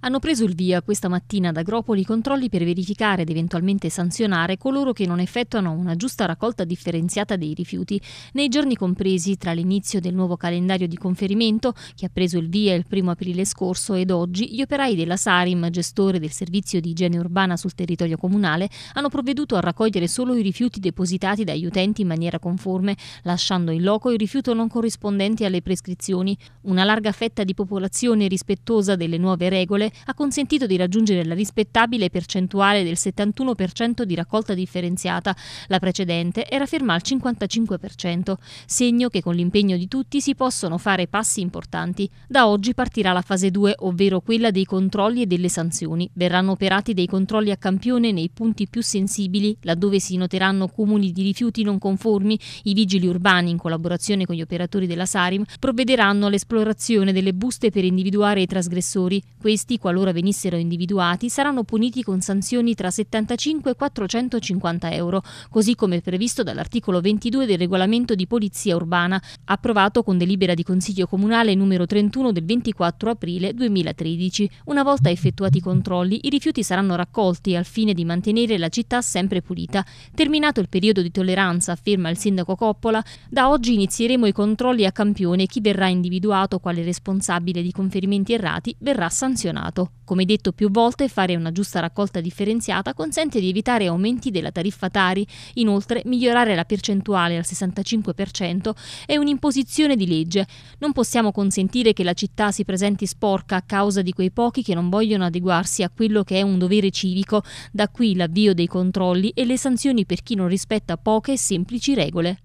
Hanno preso il via questa mattina ad Agropoli controlli per verificare ed eventualmente sanzionare coloro che non effettuano una giusta raccolta differenziata dei rifiuti. Nei giorni compresi tra l'inizio del nuovo calendario di conferimento, che ha preso il via il primo aprile scorso, ed oggi, gli operai della Sarim, gestore del servizio di igiene urbana sul territorio comunale, hanno provveduto a raccogliere solo i rifiuti depositati dagli utenti in maniera conforme, lasciando in loco il rifiuto non corrispondente alle prescrizioni. Una larga fetta di popolazione rispettosa delle nuove regole ha consentito di raggiungere la rispettabile percentuale del 71% di raccolta differenziata. La precedente era ferma al 55%, segno che con l'impegno di tutti si possono fare passi importanti. Da oggi partirà la fase 2, ovvero quella dei controlli e delle sanzioni. Verranno operati dei controlli a campione nei punti più sensibili, laddove si noteranno cumuli di rifiuti non conformi. I vigili urbani, in collaborazione con gli operatori della Sarim, provvederanno all'esplorazione delle buste per individuare i trasgressori. Questi qualora venissero individuati, saranno puniti con sanzioni tra 75 e 450 euro, così come previsto dall'articolo 22 del regolamento di polizia urbana, approvato con delibera di Consiglio Comunale numero 31 del 24 aprile 2013. Una volta effettuati i controlli, i rifiuti saranno raccolti al fine di mantenere la città sempre pulita. Terminato il periodo di tolleranza, afferma il sindaco Coppola, da oggi inizieremo i controlli a campione e chi verrà individuato quale responsabile di conferimenti errati verrà sanzionato. Come detto più volte, fare una giusta raccolta differenziata consente di evitare aumenti della tariffa Tari. Inoltre, migliorare la percentuale al 65% è un'imposizione di legge. Non possiamo consentire che la città si presenti sporca a causa di quei pochi che non vogliono adeguarsi a quello che è un dovere civico. Da qui l'avvio dei controlli e le sanzioni per chi non rispetta poche e semplici regole.